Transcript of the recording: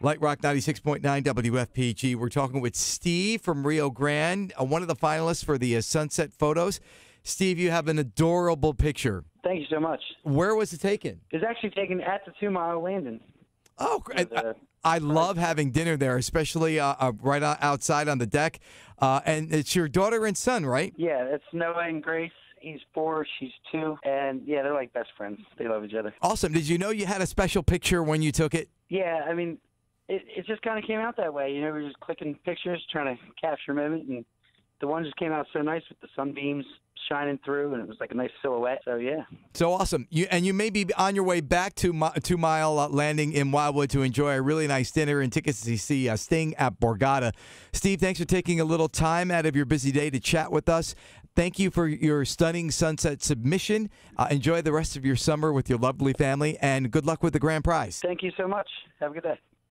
Lite Rock 96.9 WFPG. We're talking with Steve from Rio Grande, uh, one of the finalists for the uh, Sunset Photos. Steve, you have an adorable picture. Thank you so much. Where was it taken? It's actually taken at the Two Mile Landing. Oh, great. I, I love having dinner there, especially uh, uh, right outside on the deck. Uh, and it's your daughter and son, right? Yeah, it's Noah and Grace. He's four, she's two, and yeah, they're like best friends. They love each other. Awesome. Did you know you had a special picture when you took it? Yeah, I mean, it it just kind of came out that way. You know, we were just clicking pictures, trying to capture a moment, and the one just came out so nice with the sunbeams shining through, and it was like a nice silhouette. So yeah, So awesome! You and you may be on your way back to Mi- Two Mile uh, Landing in Wildwood to enjoy a really nice dinner and tickets to see uh, Sting at Borgata. Steve, thanks for taking a little time out of your busy day to chat with us. Thank you for your stunning sunset submission. Uh, enjoy the rest of your summer with your lovely family, and good luck with the grand prize. thank you so much. Have a good day.